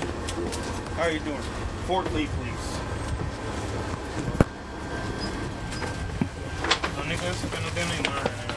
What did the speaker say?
How are you doing? Fort Lee, please. Lo único no tiene imagen.